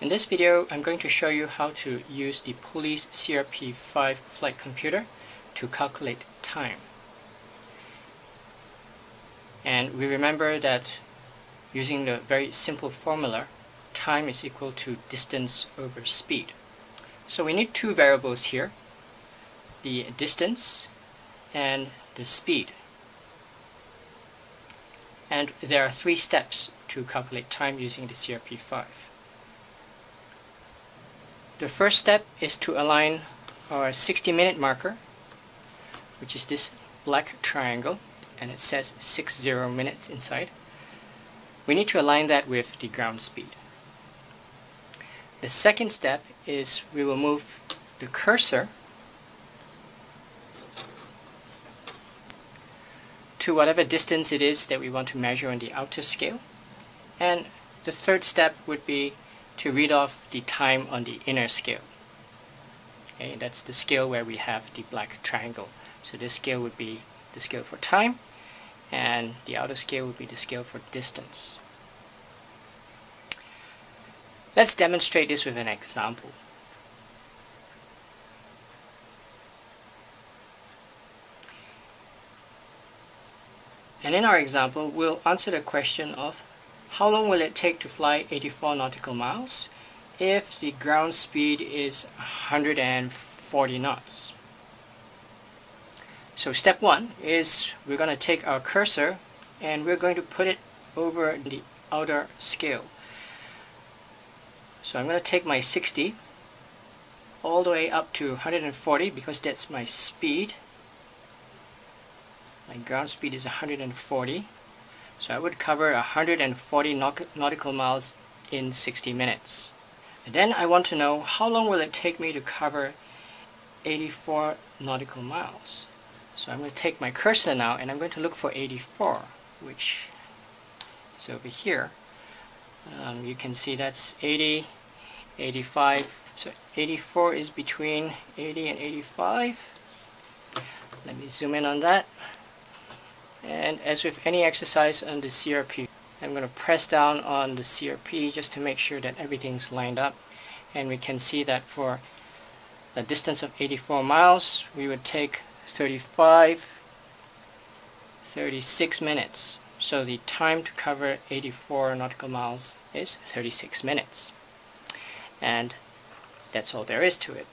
In this video, I'm going to show you how to use the Pooleys CRP5 flight computer to calculate time. And we remember that using the very simple formula, time is equal to distance over speed. So we need two variables here, the distance and the speed. And there are three steps to calculate time using the CRP5. The first step is to align our 60 minute marker, which is this black triangle, and it says 60 minutes inside. We need to align that with the ground speed. The second step is we will move the cursor to whatever distance it is that we want to measure on the outer scale. And the third step would be to read off the time on the inner scale. Okay, that's the scale where we have the black triangle. So this scale would be the scale for time, and the outer scale would be the scale for distance. Let's demonstrate this with an example. And in our example, we'll answer the question of how long will it take to fly 84 nautical miles if the ground speed is 140 knots? So step one is we're going to take our cursor and we're going to put it over the outer scale. So I'm going to take my 60 all the way up to 140 because that's my speed. My ground speed is 140 so I would cover 140 nautical miles in 60 minutes. And then I want to know how long will it take me to cover 84 nautical miles. So I'm going to take my cursor now and I'm going to look for 84, which is over here. Um, you can see that's 80, 85. So 84 is between 80 and 85. Let me zoom in on that. And as with any exercise on the CRP, I'm going to press down on the CRP just to make sure that everything's lined up. And we can see that for a distance of 84 miles, we would take 35, 36 minutes. So the time to cover 84 nautical miles is 36 minutes. And that's all there is to it.